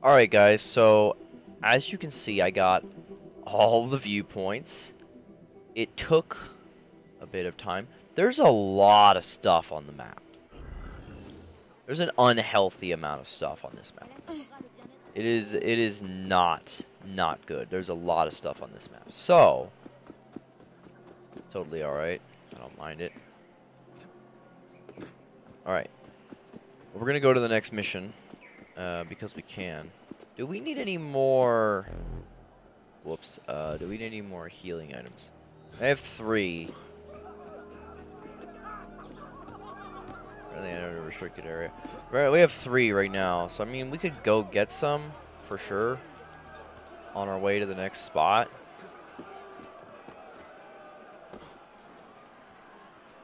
Alright guys, so as you can see I got all the viewpoints. It took a bit of time. There's a lot of stuff on the map. There's an unhealthy amount of stuff on this map. It is it is not not good. There's a lot of stuff on this map. So totally alright. I don't mind it. Alright. We're gonna go to the next mission. Uh, because we can. Do we need any more... Whoops. Uh, do we need any more healing items? I have three. Really, in a restricted area. Right, we have three right now, so I mean, we could go get some, for sure, on our way to the next spot.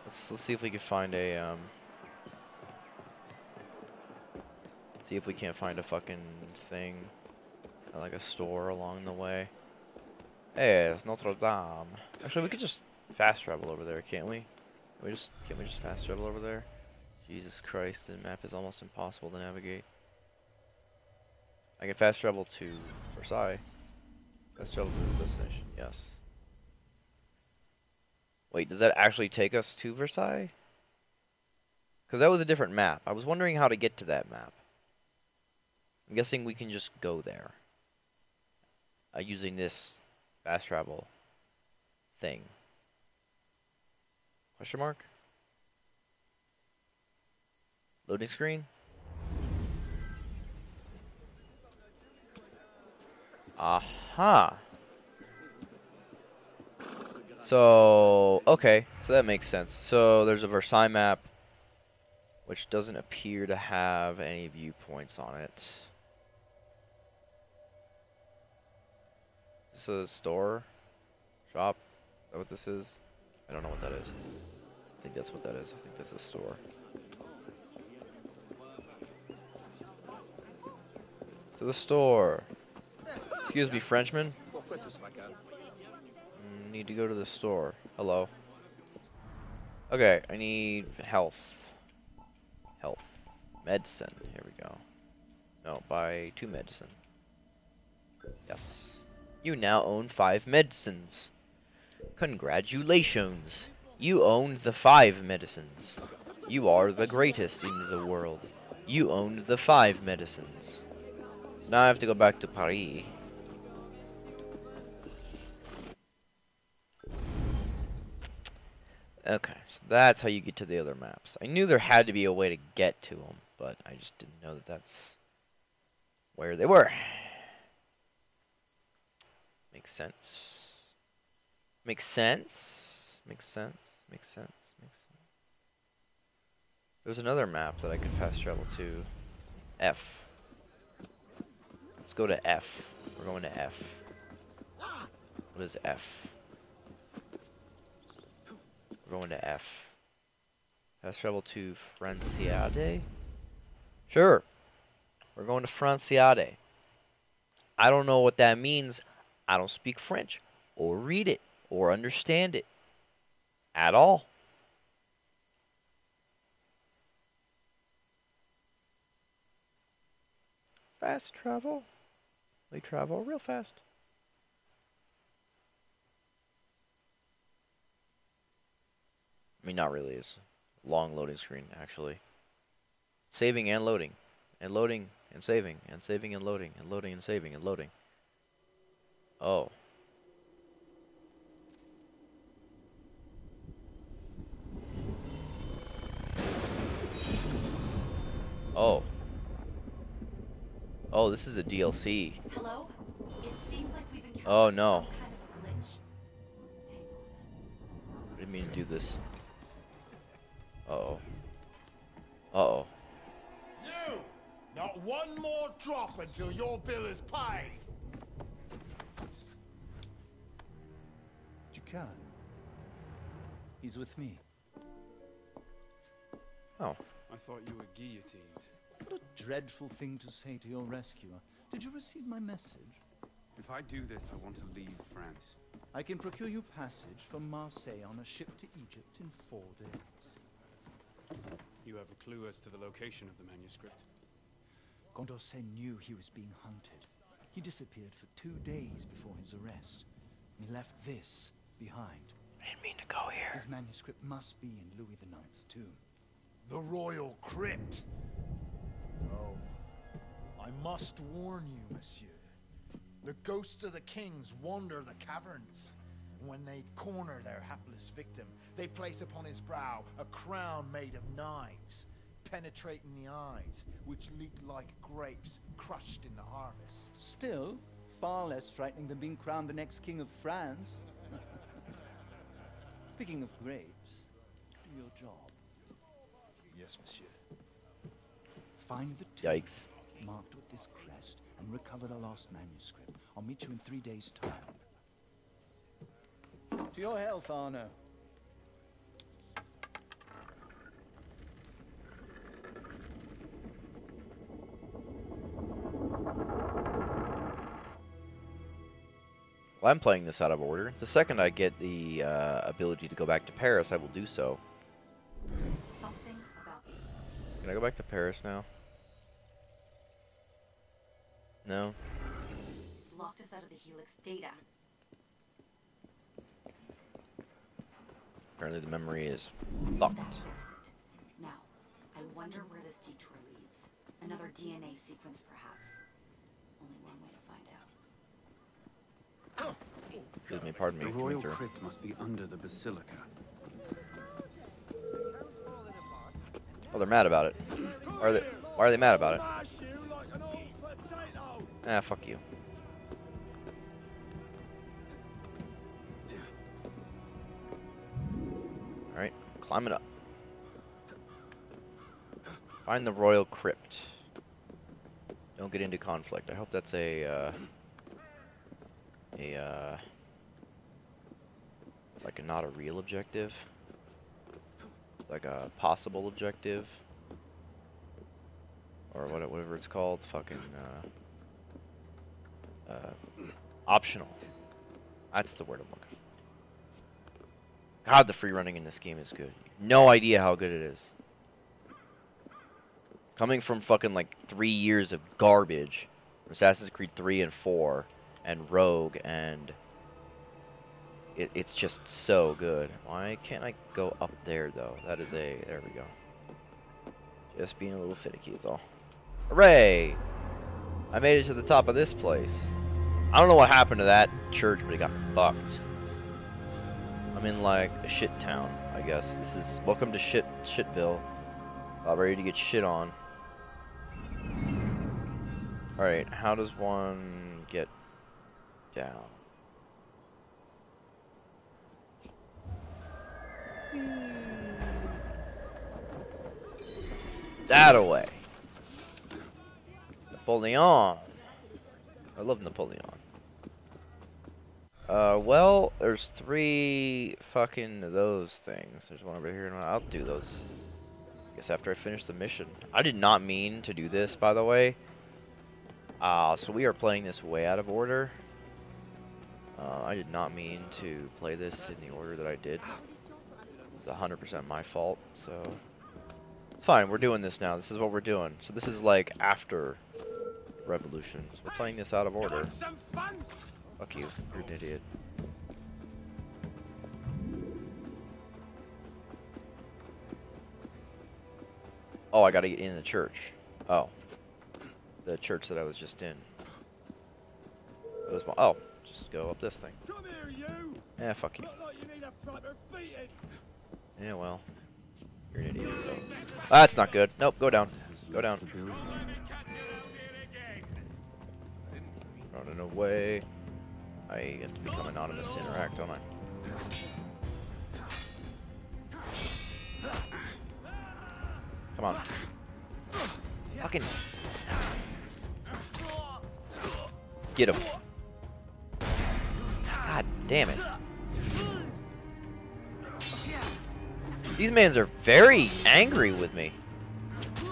Let's, let's see if we can find a, um... See if we can't find a fucking thing. Uh, like a store along the way. Hey, it's Notre Dame. Actually, we could just fast travel over there, can't we? Can we just can't we just fast travel over there? Jesus Christ, the map is almost impossible to navigate. I can fast travel to Versailles. Fast travel to this destination. Yes. Wait, does that actually take us to Versailles? Because that was a different map. I was wondering how to get to that map. I'm guessing we can just go there. Uh, using this fast travel thing. Question mark? Loading screen? Aha. So, okay, so that makes sense. So there's a Versailles map, which doesn't appear to have any viewpoints on it. This is a store? Shop? Is that what this is? I don't know what that is. I think that's what that is. I think that's a store. To the store. Excuse me, Frenchman. Mm, need to go to the store. Hello. Okay, I need health. Health. Medicine. Here we go. No, buy two medicine. Yes. You now own five medicines. Congratulations. You own the five medicines. You are the greatest in the world. You own the five medicines. So now I have to go back to Paris. Okay, so that's how you get to the other maps. I knew there had to be a way to get to them, but I just didn't know that that's where they were. Makes sense. Makes sense. Makes sense. Makes sense. Makes sense. There's another map that I could fast travel to. F. Let's go to F. We're going to F. What is F? We're going to F. Fast travel to Franciade? Sure. We're going to Franciade. I don't know what that means. I don't speak French or read it or understand it at all. Fast travel. We travel real fast. I mean, not really. It's long loading screen, actually. Saving and loading. And loading and saving. And saving and loading. And loading and saving and loading. Oh. Oh. Oh, this is a DLC. Hello? It seems like we've encountered Oh no. some kind of. I didn't mean to do this. Uh oh. Uh oh. You! Not one more drop until your bill is paid! Jukan. He's with me. Oh. I thought you were guillotined. What a dreadful thing to say to your rescuer. Did you receive my message? If I do this, I want to leave France. I can procure you passage from Marseille on a ship to Egypt in four days. You have a clue as to the location of the manuscript? Condorcet knew he was being hunted. He disappeared for two days before his arrest. He left this behind. I didn't mean to go here. His manuscript must be in Louis IX's tomb. The royal crypt. Oh, I must warn you, monsieur. The ghosts of the kings wander the caverns. When they corner their hapless victim, they place upon his brow a crown made of knives, penetrating the eyes, which leak like grapes crushed in the harvest. Still, far less frightening than being crowned the next king of France. Speaking of grapes, do your job. Yes, monsieur. Find the tomb Yikes. marked with this crest and recover the lost manuscript. I'll meet you in three days' time. To your health, Arno. Well, I'm playing this out of order. The second I get the uh, ability to go back to Paris, I will do so. Something about Can I go back to Paris now? No? it's locked us out of the Helix data. Apparently the memory is locked. Now, I wonder where this detour leads. Another DNA sequence, perhaps. Only one way to find out. Excuse me, pardon me. The royal through. crypt must be under the basilica. Oh, they're mad about it. Why are they, why are they mad about it? Mash you like an old potato. Ah, fuck you. Alright, climb it up. Find the royal crypt. Don't get into conflict. I hope that's a, uh, a, uh, like a not a real objective. Like a possible objective. Or what, whatever it's called. Fucking, uh, uh, optional. That's the word I'm looking for. God, the free running in this game is good. No idea how good it is. Coming from fucking like three years of garbage, Assassin's Creed 3 and 4, and Rogue, and it, it's just so good. Why can't I go up there though? That is a there we go. Just being a little finicky is all. Hooray! I made it to the top of this place. I don't know what happened to that church, but it got fucked. I'm in like a shit town, I guess. This is welcome to shit shitville. About ready to get shit on. Alright, how does one down? That away. Napoleon. I love Napoleon. Uh, well, there's three fucking those things. There's one over here, and I'll do those. I guess after I finish the mission. I did not mean to do this, by the way. Uh, so we are playing this way out of order. Uh, I did not mean to play this in the order that I did. It's 100% my fault, so... It's fine, we're doing this now. This is what we're doing. So this is like after Revolution. So we're playing this out of order. Fuck you, you're an idiot. Oh, I gotta get in the church. Oh. The church that I was just in. Oh, just go up this thing. Come here, you. Yeah, fuck you. Like you. Yeah, well. You're an idiot, so. Ah, That's not good. Nope, go down. Go down. Running away. I have to become anonymous to interact, don't I? Come on. Fucking. Get him. Damn it. These mans are very angry with me.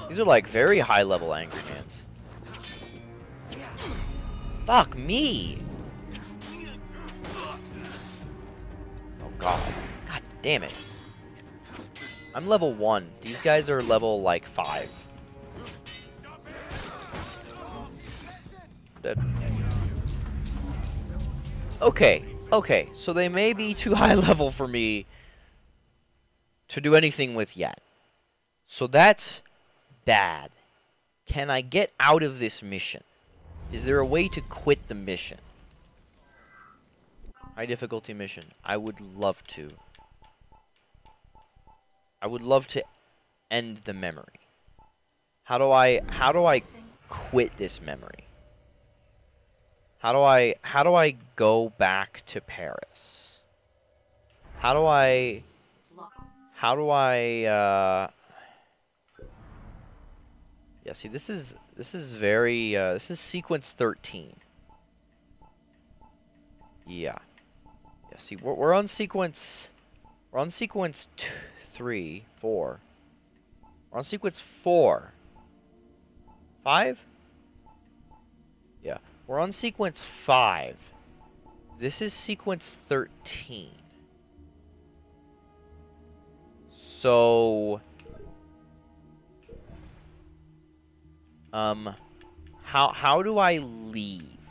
These are like very high level angry mans. Fuck me! Oh god. God damn it. I'm level 1. These guys are level like 5. dead. Okay, okay, so they may be too high level for me to do anything with yet. So that's bad. Can I get out of this mission? Is there a way to quit the mission? High difficulty mission. I would love to. I would love to end the memory. How do I how do I quit this memory? How do I how do I go back to Paris? How do I how do I uh Yeah, see this is this is very uh this is sequence 13. Yeah. Yeah, see we're we're on sequence we're on sequence t- 3, 4. We're on sequence 4. 5? We're on sequence 5. This is sequence 13. So um how how do I leave?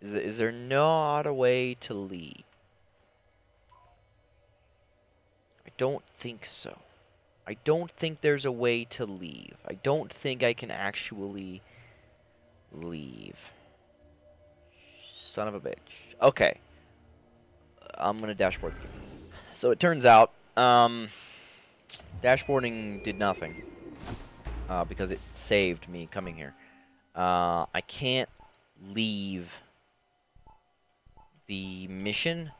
Is there, is there not a way to leave? I don't think so. I don't think there's a way to leave. I don't think I can actually leave. Son of a bitch. Okay. I'm gonna dashboard. So it turns out, um, dashboarding did nothing. Uh, because it saved me coming here. Uh, I can't leave the mission,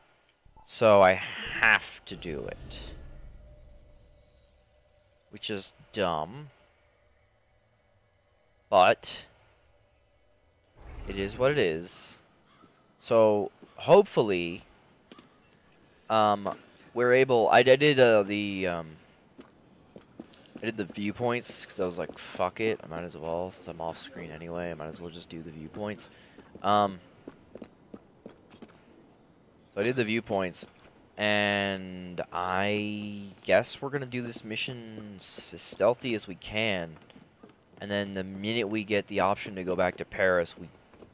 so I have to do it. Which is dumb. But it is what it is. So hopefully um we're able I, I did uh, the um I did the viewpoints because I was like, fuck it, I might as well, since I'm off screen anyway, I might as well just do the viewpoints. Um, so I did the viewpoints, and I guess we're gonna do this mission as stealthy as we can. And then the minute we get the option to go back to Paris, we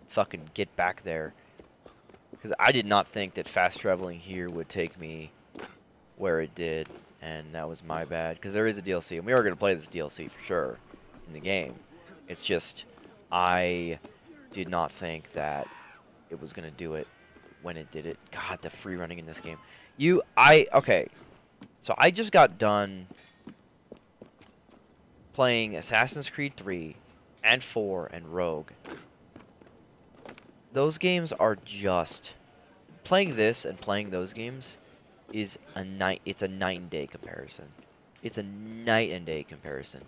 fucking get back there. Because I did not think that fast traveling here would take me where it did, and that was my bad. Because there is a DLC, and we are gonna play this DLC for sure in the game. It's just I did not think that it was gonna do it when it did it. God, the free running in this game. You, I, okay. So I just got done playing Assassin's Creed 3 and 4 and Rogue. Those games are just playing this and playing those games is a night it's a night and day comparison. It's a night and day comparison.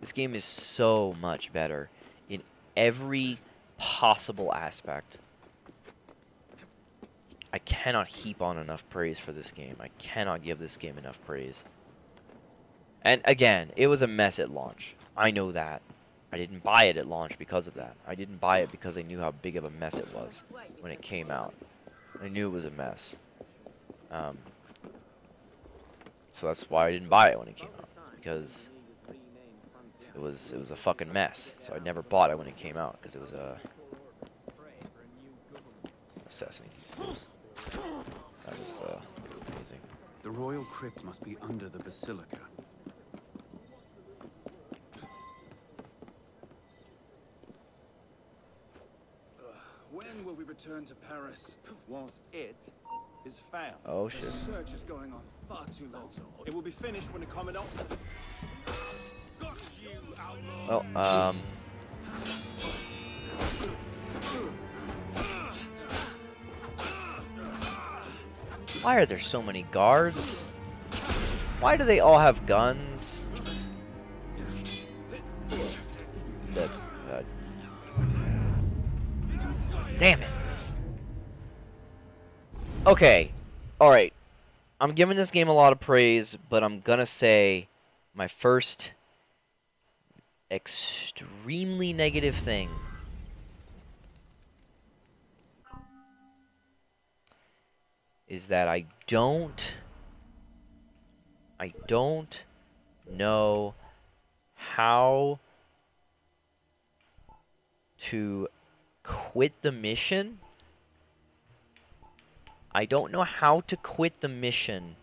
This game is so much better in every possible aspect. I cannot heap on enough praise for this game. I cannot give this game enough praise. And again, it was a mess at launch. I know that. I didn't buy it at launch because of that. I didn't buy it because I knew how big of a mess it was when it came out. I knew it was a mess. Um, so that's why I didn't buy it when it came out because it was it was a fucking mess. So I never bought it when it came out because it was a necessity. That was uh, amazing. The royal crypt must be under the basilica. When will we return to Paris? Once it is found. Oh shit. The shit. search is going on far too long. It will be finished when the Commandant says. Got you, outlaw! Well, um. Why are there so many guards? Why do they all have guns? That, uh, damn it. Okay, alright. I'm giving this game a lot of praise, but I'm gonna say my first extremely negative thing is that I don't I don't know how to quit the mission. I don't know how to quit the mission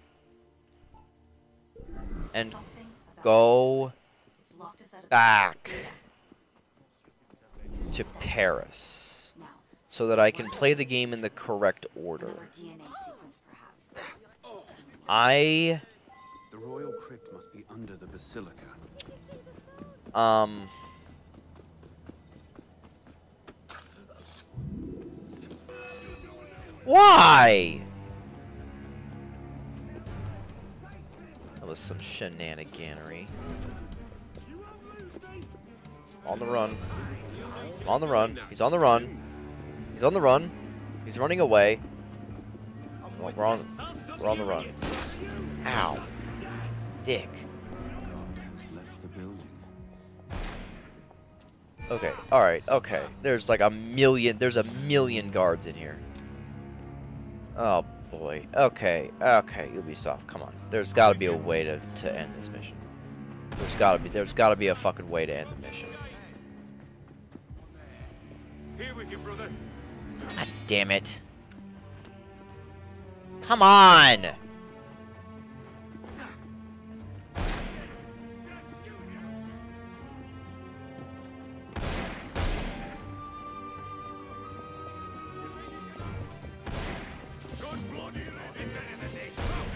and go this- it's locked us out of the back. to Paris so that I can play the game in the correct order. another DNA sequence perhaps. I The royal crypt must be under the basilica. um Why? That was some shenaniganery. On the run. On the run. He's on the run. He's on the run. He's running away. We're on we're on the run. Ow. Dick. Okay, alright, okay. There's like a million, there's a million guards in here. Oh boy. Okay, okay, you'll be soft. come on. There's gotta be a way to, to end this mission. There's gotta be, there's gotta be a fucking way to end the mission. Here with you, brother. God damn it. Come on!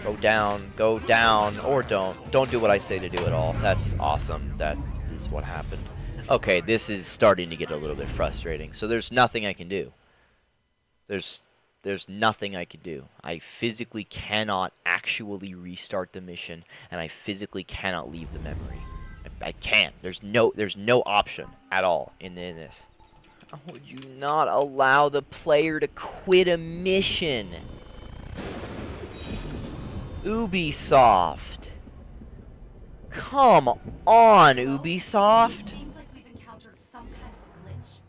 Go down, go down, or don't. Don't do what I say to do at all. That's awesome. That is what happened. Okay, this is starting to get a little bit frustrating. So there's nothing I can do. There's there's nothing I can do. I physically cannot actually restart the mission, and I physically cannot leave the memory. I, I can't. There's no there's no option at all in, in this. How would you not allow the player to quit a mission? Ubisoft. Come on, Ubisoft. Seems like we've encountered some kind of glitch.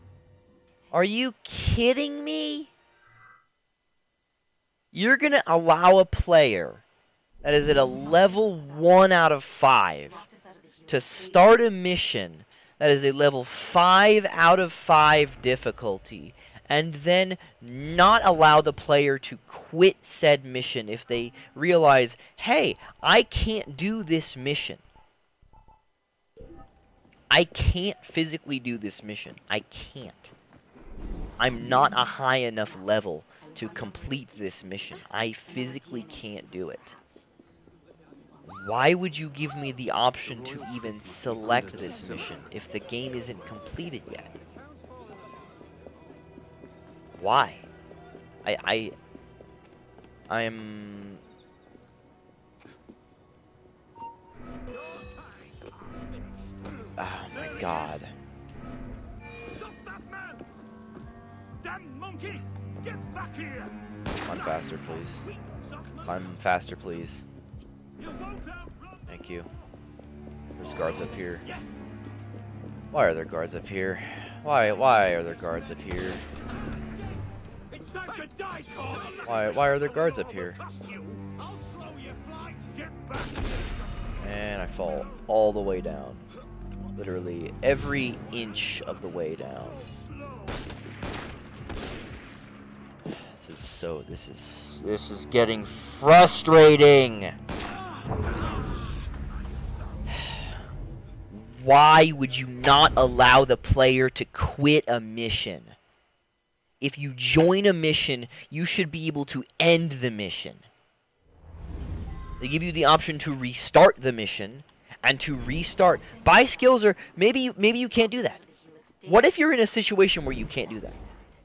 Are you kidding me? You're gonna allow a player that is at a level 1 out of 5 It's locked us out of the to start a mission that is a level 5 out of 5 difficulty and then not allow the player to quit said mission if they realize, hey, I can't do this mission. I can't physically do this mission. I can't. I'm not a high enough level to complete this mission. I physically can't do it. Why would you give me the option to even select this mission if the game isn't completed yet? Why? I I I'm Oh my god. Stop that man! Damn monkey! Back here! Climb faster, please. Climb faster, please. You won't outrun- Thank you. There's guards up here. Why are there guards up here? Why why are there guards up here? It's time to die, Tom! Why why are there guards up here? Trust you! I'll slow your flight! Get back! And I fall all the way down. Literally every inch of the way down. This is so this is this is getting frustrating. Why would you not allow the player to quit a mission? If you join a mission, you should be able to end the mission. They give you the option to restart the mission and to restart. Buy skills or maybe maybe you can't do that. The Helix data What if you're in a situation where you can't do that?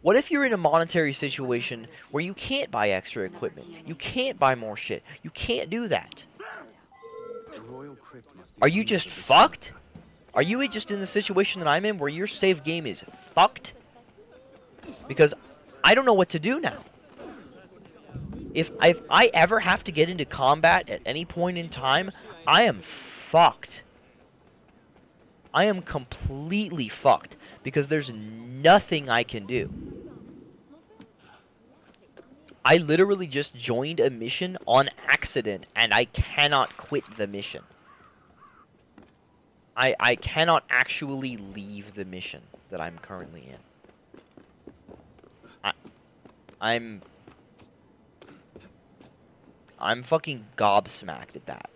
What if you're in a monetary situation where you can't buy extra equipment? You can't buy more shit. You can't do that. Are you just fucked? Are you just in the situation that I'm in where your save game is fucked? Because I don't know what to do now. If, if I ever have to get into combat at any point in time, I am fucked. I am completely fucked because there's nothing I can do. I literally just joined a mission on accident and I cannot quit the mission. I I cannot actually leave the mission that I'm currently in. I I'm I'm fucking gobsmacked at that.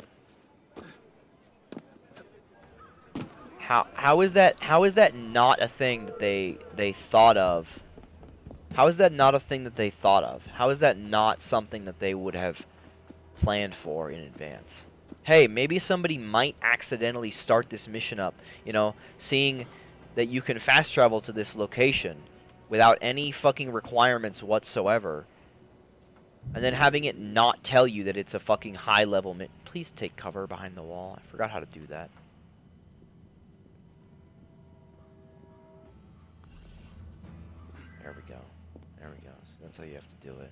How how is that how is that not a thing that they they thought of? How is that not a thing that they thought of? How is that not something that they would have planned for in advance? Hey, maybe somebody might accidentally start this mission up, you know, seeing that you can fast travel to this location without any fucking requirements whatsoever. And then having it not tell you that it's a fucking high level Please take cover behind the wall. I forgot how to do that. There we go. There we go. So that's how you have to do it.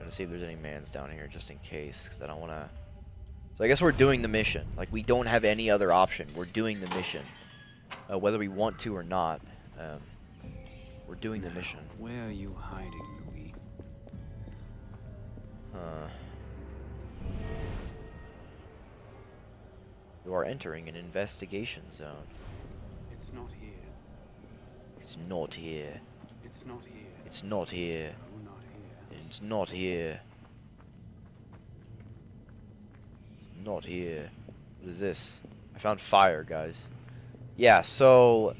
Gotta see if there's any mans down here just in case, because I don't want to... So I guess we're doing the mission. Like, we don't have any other option. We're doing the mission. Uh, whether we want to or not. Um, we're doing the mission. Where are you hiding, Louis? Uh, you are entering an investigation zone. It's not here. It's not here. It's not here. It's not here. No, not here. It's not here. Not here. What is this? I found fire, guys. Yeah, so...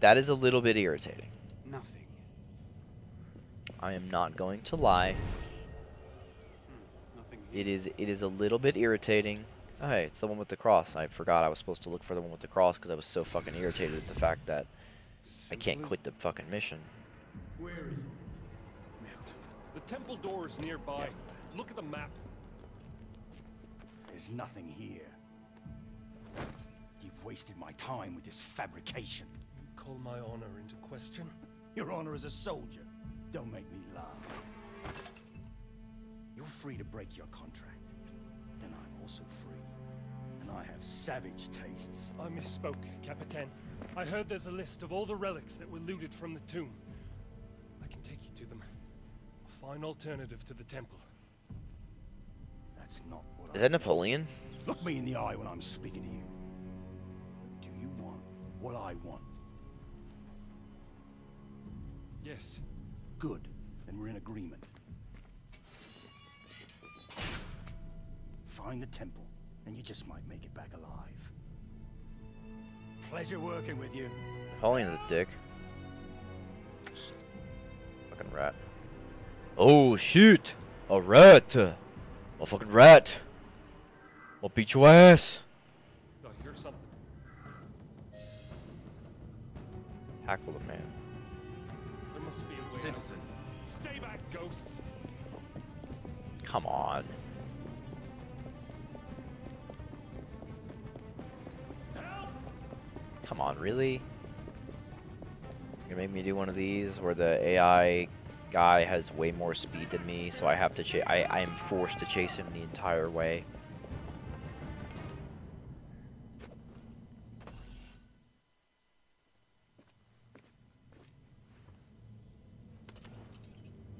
That is a little bit irritating. Nothing. I am not going to lie. Hmm, Nothing. It is it is a little bit irritating. Oh, hey, it's the one with the cross. I forgot I was supposed to look for the one with the cross because I was so fucking irritated at the fact that I can't quit the fucking mission. Where is it? The temple door is nearby. Look at the map. There's nothing here. You've wasted my time with this fabrication. You call my honor into question? Your honor as a soldier. Don't make me laugh. You're free to break your contract. Then I'm also free. And I have savage tastes. I misspoke, Capitan. I heard there's a list of all the relics that were looted from the tomb. I can take you to them. A fine alternative to the temple. That's not what Is I Is that Napoleon? Look me in the eye when I'm speaking to you. Do you want what I want? Yes. Good. Then we're in agreement. Find the temple, and you just might make it back alive. Pleasure working with you. Napoleon's a dick. Fucking rat. Oh shoot! A rat! A fucking rat! I'll beat your ass! I hear something. Tackle the man. There must be a way out. Citizen. Stay back, ghosts! Come on. Come on, really? You're gonna make me do one of these where the AI guy has way more speed than me, so I have to chase. I I am forced to chase him the entire way.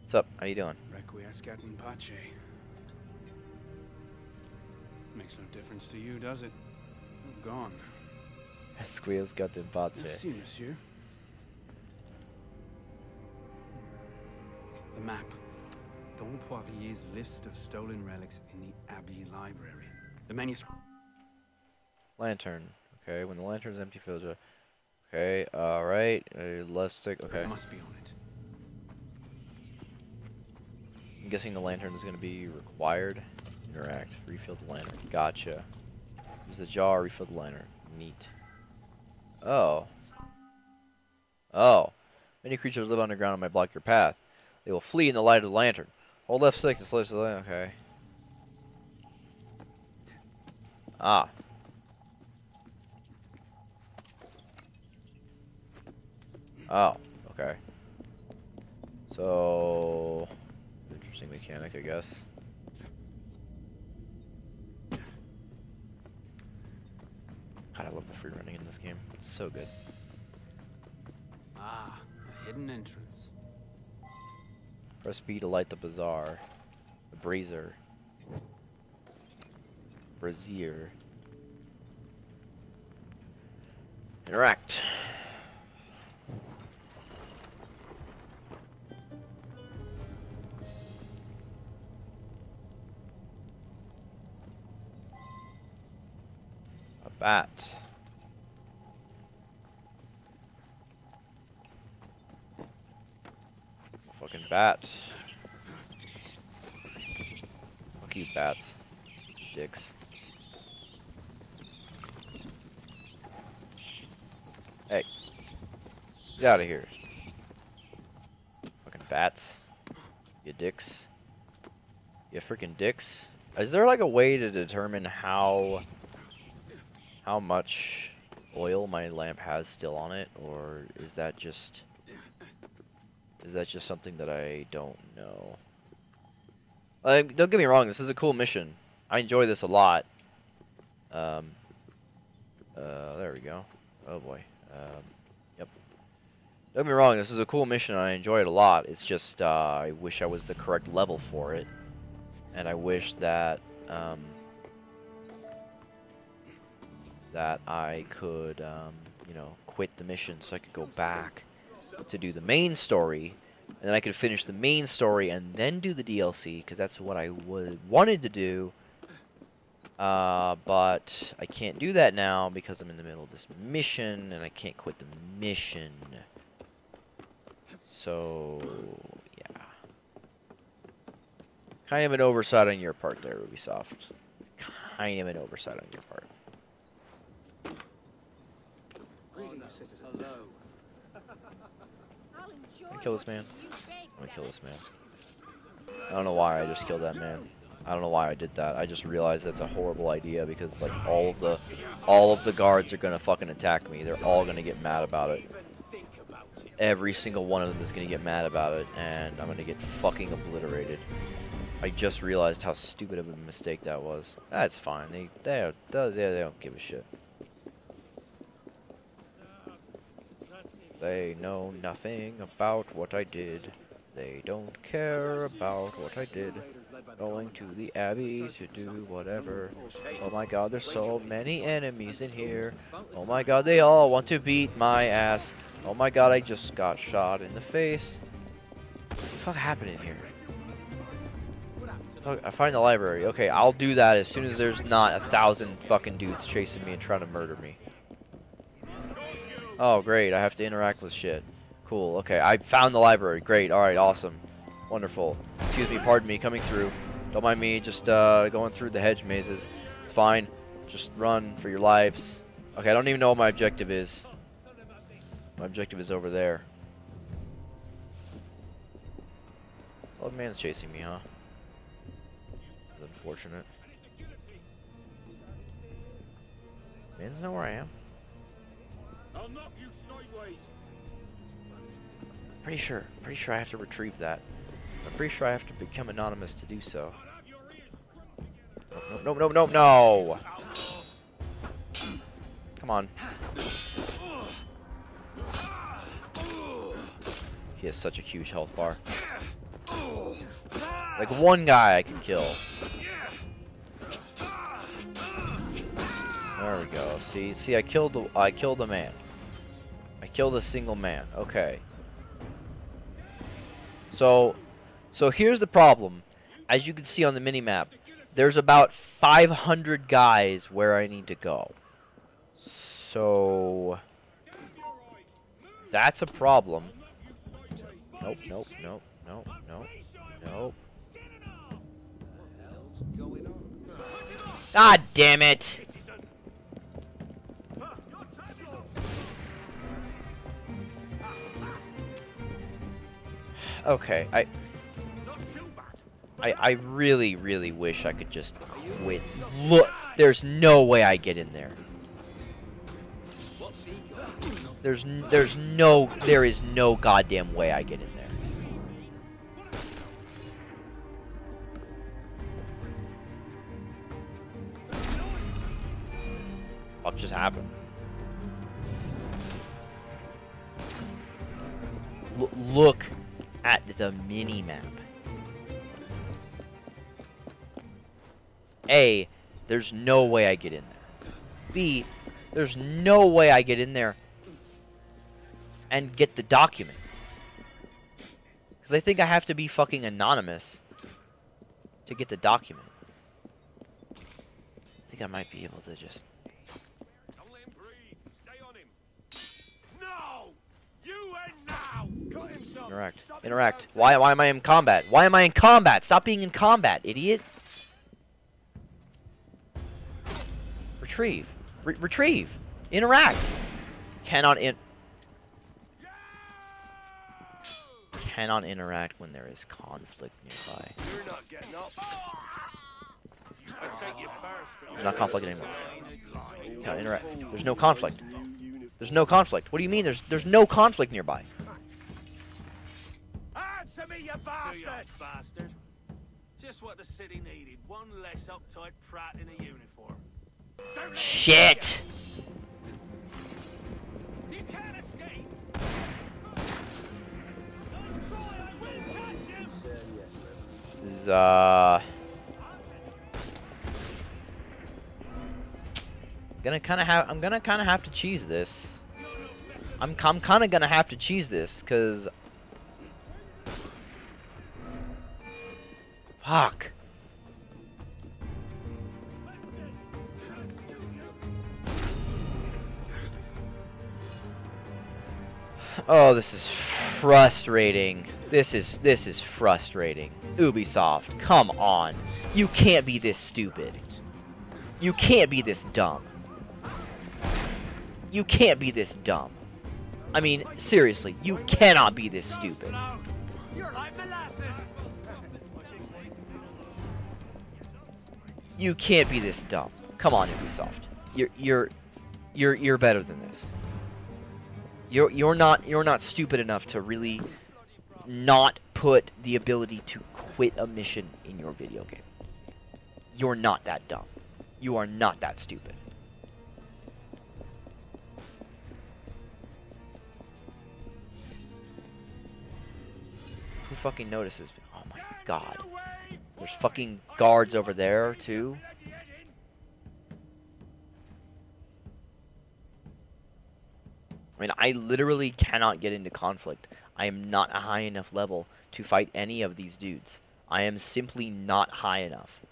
What's up? How you doing? Requiescat in pace. Makes no difference to you, does it? You're gone. Squeal's got the bot Merci, monsieur. The map. Dom Poirier's list of stolen relics in the Abbey Library. The manuscript. Lantern. Okay, when the lantern's empty, fills it. Okay, alright. Uh, left stick. Okay. must be on it. I'm guessing the lantern is going to be required. Interact. Refill the lantern. Gotcha. Use the jar, refill the lantern. Neat. Oh. Oh. Many creatures live underground and might block your path. They will flee in the light of the lantern. Hold left stick to slice the lantern. Okay. Ah. Oh, okay. So, interesting mechanic, I guess. God, I love the free running in this game. It's so good. Ah, a hidden entrance. Press B to light the bazaar. The brazier. Brazier. Interact. A bat. Fucking bat. Fuck you, bats. Dicks. Hey. Get out of here. Fucking bats. You dicks. You freaking dicks. Is there like a way to determine how how much oil my lamp has still on it or is that just is that just something that I don't know? Like, don't get me wrong, this is a cool mission. I enjoy this a lot. Um, uh, there we go. Oh boy. Um, yep. Don't get me wrong, this is a cool mission I enjoy it a lot. It's just, uh, I wish I was the correct level for it. And I wish that, um, that I could, um, you know, quit the mission so I could go back to do the main story, and then I could finish the main story and then do the DLC because that's what I would wanted to do. Uh, but I can't do that now because I'm in the middle of this mission and I can't quit the mission. So, yeah. Kind of an oversight on your part there, Ubisoft. Kind of an oversight on your part. I kill this man. I'm gonna kill this man. I don't know why I just killed that man. I don't know why I did that. I just realized that's a horrible idea because like all of the all of the guards are gonna fucking attack me. They're all gonna get mad about it. Every single one of them is gonna get mad about it, and I'm gonna get fucking obliterated. I just realized how stupid of a mistake that was. That's fine. They they they, they don't give a shit. They know nothing about what I did. They don't care about what I did. Going to the Abbey to do whatever. Oh my god, there's so many enemies in here. Oh my god, they all want to beat my ass. Oh my god, I just got shot in the face. What the fuck happened in here? I find the library. Okay, I'll do that as soon as there's not a thousand fucking dudes chasing me and trying to murder me. Oh, great. I have to interact with shit. Cool. Okay, I found the library. Great. Alright, awesome. Wonderful. Excuse me, pardon me, coming through. Don't mind me just uh, going through the hedge mazes. It's fine. Just run for your lives. Okay, I don't even know what my objective is. My objective is over there. Oh, man's chasing me, huh? That's unfortunate. Man doesn't know where I am. I'll knock you sideways. Pretty sure. Pretty sure I have to retrieve that. I'm pretty sure I have to become anonymous to do so. No, no, no, no, no! Come on. He has such a huge health bar. Like one guy I can kill. There we go. See, see, I killed the, I killed a man. Killed a single man. Okay. So, so here's the problem. As you can see on the mini-map, there's about 500 guys where I need to go. So, that's a problem. Nope, nope, nope, nope, nope, nope. God damn it! Okay, I, I, I really, really wish I could just quit. Look, there's no way I get in there. There's, there's no, there is no goddamn way I get in there. What just happened? L look the mini map. A, there's no way I get in there. B, there's no way I get in there and get the document. Because I think I have to be fucking anonymous to get the document. I think I might be able to just... Don't let him breathe. Stay on him. No! You and now! Cut him, son. Interact. Interact. Why, why am I in combat? Why am I in combat? Stop being in combat, idiot. Retrieve. Re retrieve. Interact. Cannot in... Cannot interact when there is conflict nearby. Not. There's not conflict anymore. Cannot interact. There's no conflict. There's no conflict. What do you mean there's there's no conflict nearby? You bastard! you, bastard? Just what the city needed. One less uptight prat in a uniform. Shit! You can't escape! I will catch you! This is uh gonna kind of have I'm gonna kind of have to cheese this. I'm I'm kind of gonna have to cheese this cuz fuck. Oh, this is frustrating. This is this is frustrating. Ubisoft, come on. You can't be this stupid. You can't be this dumb. You can't be this dumb. I mean, seriously, you cannot be this stupid. You can't be this dumb. Come on, Ubisoft. You're you're you're you're better than this. You're you're not you're not stupid enough to really not put the ability to quit a mission in your video game. You're not that dumb. You are not that stupid. Who fucking notices? Oh my god. There's fucking guards over there too. I mean, I literally cannot get into conflict. I am not a high enough level to fight any of these dudes. I am simply not high enough.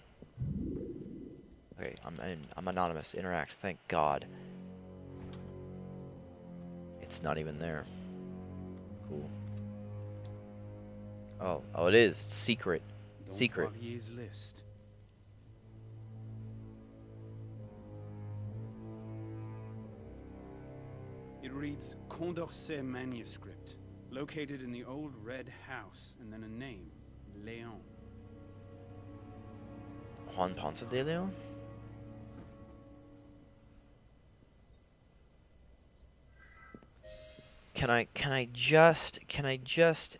Okay, I'm in, I'm anonymous. Interact. Thank God. It's not even there. Cool. Oh, oh, it is secret. Secret. List. It reads Condorcet manuscript, located in the old red house, and then a name, Leon. Juan Ponce de Leon? Can I can I just can I just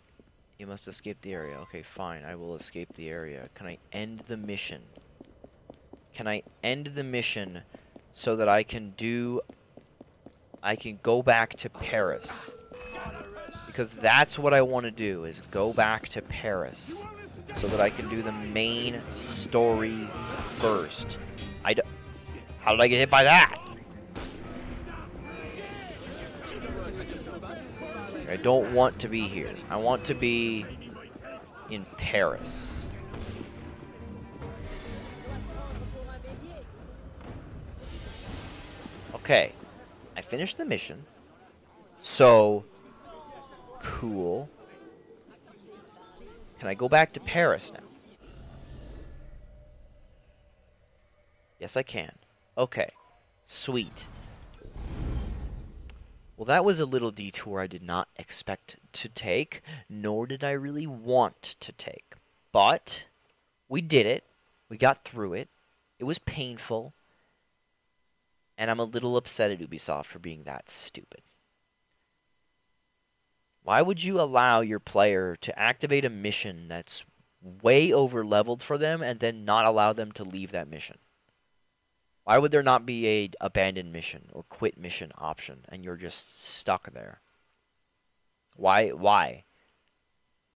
you must escape the area. Okay, fine. I will escape the area. Can I end the mission? Can I end the mission so that I can do I can go back to Paris? Because that's what I want to do is go back to Paris so that I can do the main story first. I d How did I get hit by that? I don't want to be here. I want to be in Paris. Okay. I finished the mission. So cool. Can I go back to Paris now? Yes, I can. Okay. Sweet. Well, that was a little detour I did not expect to take, nor did I really want to take. But we did it. We got through it. It was painful. And I'm a little upset at Ubisoft for being that stupid. Why would you allow your player to activate a mission that's way over leveled for them and then not allow them to leave that mission? Why would there not be a abandoned mission or quit mission option and you're just stuck there? Why? Why?